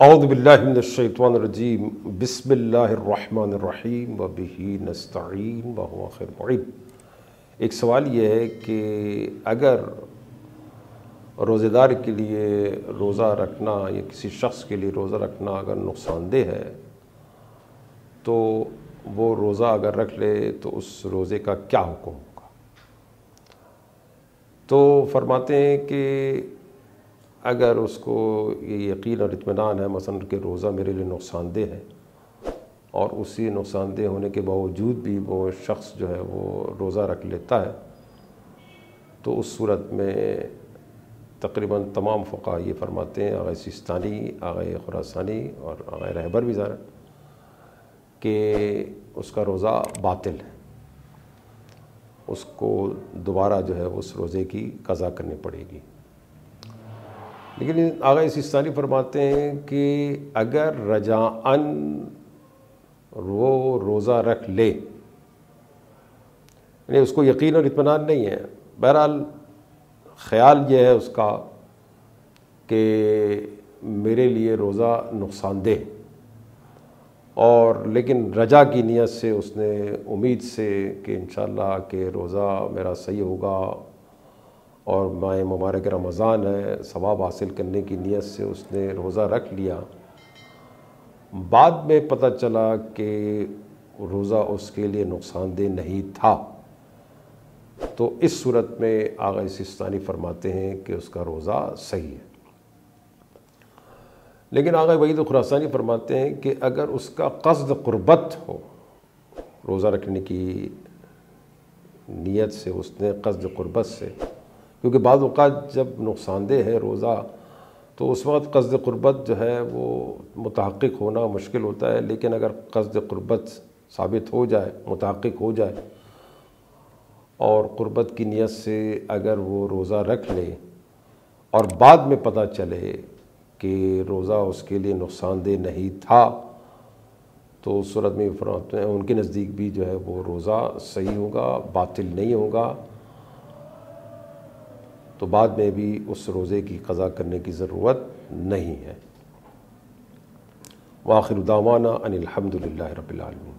अउदबिल्लिनशैतवानरजीम बिस्मिल्लाहिर्रहमानिर्रहीम व बिही नस्तईन व हुवा खैर मुईन एक सवाल ये है कि अगर रोज़ेदार के लिए रोज़ा रखना या किसी शख्स के लिए रोज़ा रखना अगर नुकसानदेह है तो वो रोज़ा अगर रख ले तो उस रोज़े का क्या हुक्म होगा? तो फरमाते हैं कि अगर उसको ये यकीन और इतमान है मसन कि रोज़ा मेरे लिए नुकसानदेह है और उसी नुकसानदेह होने के बावजूद भी वो शख्स जो है वो रोज़ा रख लेता है तो उस सूरत में तकरीबन तमाम फ़ुका ये फरमाते हैं आगे सिस्तानी आगे खुरासानी और आगे रहबर भी ज़रा कि उसका रोज़ा बातिल है। उसको दोबारा जो है उस रोज़े की कज़ा करनी पड़ेगी। लेकिन आगा सिस्तानी फरमाते हैं कि अगर रजान वो रोज़ा रख ले, यानी उसको यकीन और इतमान नहीं है। बहरहाल, ख्याल ये है उसका कि मेरे लिए रोज़ा नुकसानदेह और लेकिन रजा की नीयत से, उसने उम्मीद से कि इन के रोज़ा मेरा सही होगा और माह मुबारक रमज़ान है, सवाब हासिल करने की नीयत से उसने रोज़ा रख लिया। बाद में पता चला कि रोज़ा उसके लिए नुकसानदेह नहीं था। तो इस सूरत में आगा सिस्तानी फरमाते हैं कि उसका रोज़ा सही है। लेकिन आगा वही तो खुरासानी फरमाते हैं कि अगर उसका कस्द क़ुरबत हो, रोज़ा रखने की नीयत से उसने कसद क़ुरबत से क्योंकि बाद जब नुकसानदेह है रोज़ा तो उस वक्त कसद क़ुरबत जो है वो मतहक़ होना मुश्किल होता है, लेकिन अगर कसद क़ुरबत साबित हो जाए मतहक़ हो जाए और क़ुरबत की नीयत से अगर वो रोज़ा रख ले और बाद में पता चले कि रोज़ा उसके लिए नुकसानदेह नहीं था तो सूरत में उनके नज़दीक भी जो है वो रोज़ा सही होगा, बातिल नहीं होगा। तो बाद में भी उस रोज़े की कज़ा करने की ज़रूरत नहीं है। वाखिर दावाना अनिलहमदिल्ला रबालमीन